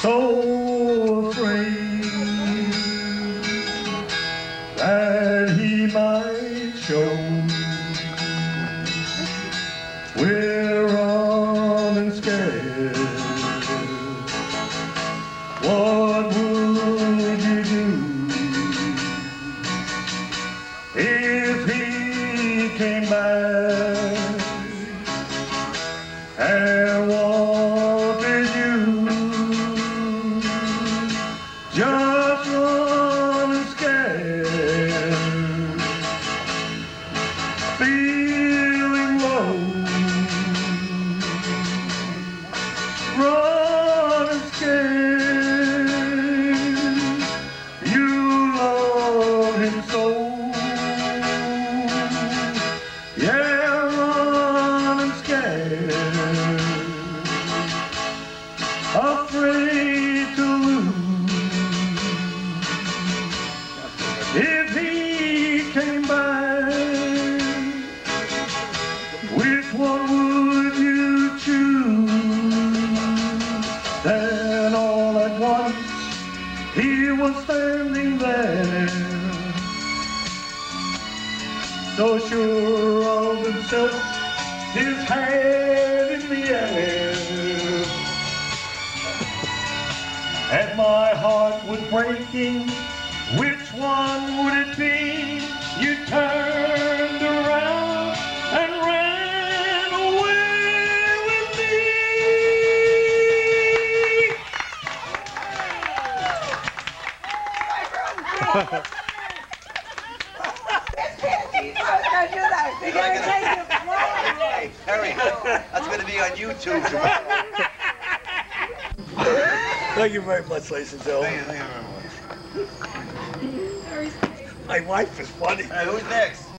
so afraid that he might show we're all and scared. What would you do if he came back? One would you choose? Then all at once he was standing there, so sure of himself, his head in the air. And my heart was breaking. Which one would it be? Hey, Harry, that's going to be on YouTube tomorrow. Thank you very much, ladies and gentlemen. Thank you, thank you very much. My wife is funny. Hey, who's next?